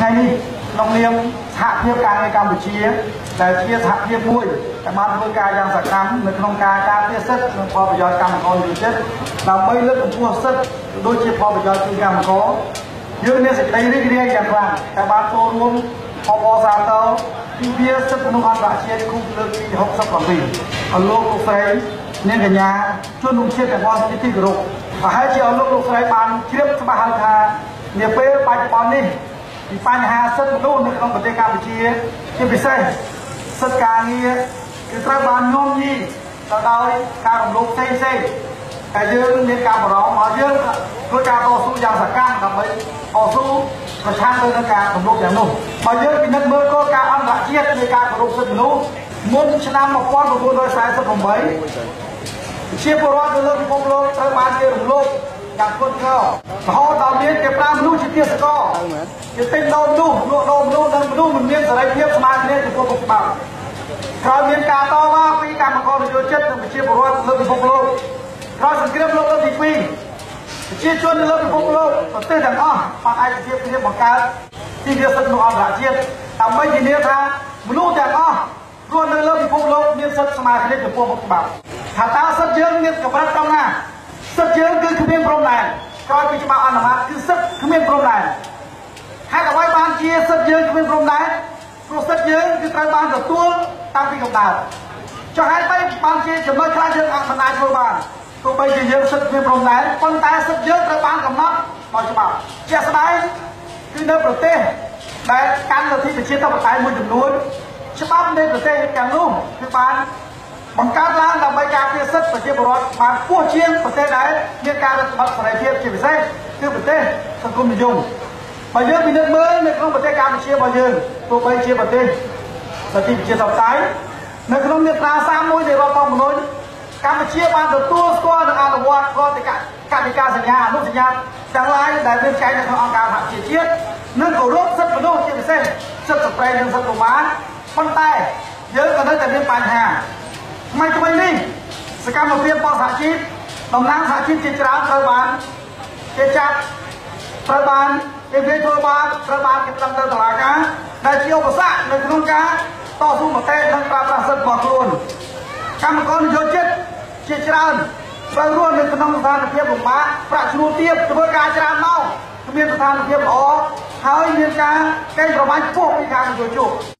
ថ្ងៃនេះក្នុងនាមសហភាពការងារកម្ពុជាដែលជាសហភាពមួយដែលបានធ្វើការយ៉ាងសកម្មនៅក្នុងការការពារសិទ្ធិនិងផលប្រយោជន៍កម្មករយុតិធដើម្បីលើកកម្ពស់សិទ្ធិដូចជាផលប្រយោជន៍ជូនកម្មករយើងមានសេចក្តីរីករាយយ៉ាងខ្លាំងដែលបានចូលរួមអបអរសាទរពីវាសិទ្ធិមនុស្សអន្តរជាតិគូលើកទី67អលោកលោកស្រីនាងកញ្ញាជនរួមជាតិទាំងអស់ជាទីគោរពប្រហែលជាអលោកលោកស្រីបានជ្រាបច្បាស់ហើយថានាពេលបច្ចុប្បន្ននេះ ពីបញ្ហាសិទ្ធិមនុស្សនៅក្នុងប្រទេសកម្ពុជាជាពិសេសសិទ្ធិការងារគឺត្រូវបានញោមញីទៅដោយការរំលោភផ្សេងផ្សេងតែយើងមានការបារម្ភមកយើងធ្វើការតស៊ូយ៉ាងសកម្មដើម្បីតស៊ូប្រឆាំងទៅនឹងការរំលោភយ៉ាងនោះបើយើងពិនិត្យមើលគោលការណ៍អន្តរជាតិនៃការគោរពសិទ្ធិមនុស្សមុនឆ្នាំ1948ជាពលរដ្ឋនៅលើពិភពលោកត្រូវបានគេរំលោភយ៉ាងធ្ងន់ធ្ងរ ជាទាសករគេទិញដូរមនុស្សលក់ដូរមនុស្សនិងមនុស្សមិនមានសេរីភាពស្មើគ្នាចំពោះមុខច្បាប់ក្រោយមានការតវ៉ាពីកម្មករនយោជិតនិងប្រជាពលរដ្ឋលើពិភពលោកក្រោយសង្គ្រាមលោកលើកទី2ប្រជាជននៅលើពិភពលោកប្រទេសទាំងអស់បានឯកភាពគ្នាបង្កើតទីវាសិទ្ធិមនុស្សអន្តរជាតិដើម្បីធានាថាមនុស្សទាំងអស់រស់នៅលើពិភពលោកមានសិទ្ធិស្មើគ្នាចំពោះមុខច្បាប់ថាតើសិទ្ធិយើងមានកម្រិតត្រង់ណាសិទ្ធិយើងគឺគ្មានព្រំដែនក្រោយពីច្បាប់អនុម័តគឺសិទ្ធិគ្មានព្រំដែនហេតុអ្វីបាន ជាសិទ្ធិយើងគ្មានព្រំដែនព្រោះសិទ្ធិយើងគឺត្រូវបានទទួលតាំងពីកម្ដៅចុះហេតុអ្វីបានជាចំណុចខ្លះយើងអាចមិនអាចធ្វើបានទោះបីជាយើងសិទ្ធិគ្មានព្រំដែនប៉ុន្តែសិទ្ធិយើងត្រូវបានកំណត់ដោយច្បាប់ជាក់ស្ដែងគឺនៅប្រទេសដែលកាន់លទ្ធិប្រជាធិបតេយ្យមួយចំនួនច្បាប់នៃប្រទេសទាំងនោះគឺបានបង្កើតឡើងដើម្បីការពារសិទ្ធិប្រជាពលរដ្ឋបានខ្ពស់ជាងប្រទេសដែលមានការរដ្ឋបတ်សេរីភាពជាពិសេសគឺប្រទេសសង្គមនិយម បើយើងពិនិត្យមើលនៅក្នុងប្រទេសកម្ពុជារបស់យើងទោះបីជាប្រទេសលទ្ធិប្រជាធិបតេយ្យនៅក្នុងមាត្រា31នៃរដ្ឋធម្មនុញ្ញកម្ពុជាបានទទួលស្គាល់និងអនុវត្តកតិកាកតិកាសញ្ញាអនុសញ្ញាទាំងឡាយដែលមានចែងនៅក្នុងអង្គការសហប្រជាជាតិនិងគោរពសិទ្ធិមនុស្សជាពិសេសសិទ្ធិស្ត្រីនិងសិទ្ធិកុមារប៉ុន្តែយើងក៏នៅតែមានបញ្ហាថ្មីថ្មីនេះសកម្មភាពរបស់សហជីពតំណាងសហជីពជាច្រើនត្រូវបានគេចាប់ ត្រូវបានគេវាធ្វើបានត្រូវបានគេដឹងទៅតុលាការដែលជាឧបសគ្គនៅក្នុងការតស៊ូមតិនិងប្រើប្រាស់សិទ្ធិរបស់ខ្លួនកម្មករនយោជិតជាច្រើនត្រូវរស់នៅក្នុងស្ថានភាពលំបាកប្រាក់ឈ្នួលទាបធ្វើការច្រើនម៉ោងគ្មានស្ថានភាពល្អហើយមានការកេងប្រវ័ញ្ចខ្ពស់ពីខាងនយោជក